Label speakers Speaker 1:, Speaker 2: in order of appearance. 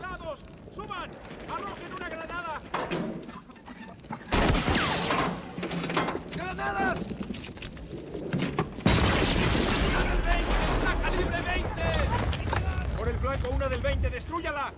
Speaker 1: lados! ¡Suban! ¡Arrojen una granada! ¡Granadas! ¡Una del 20! ¡Una calibre 20! Por el flanco, una del 20, destrúyala.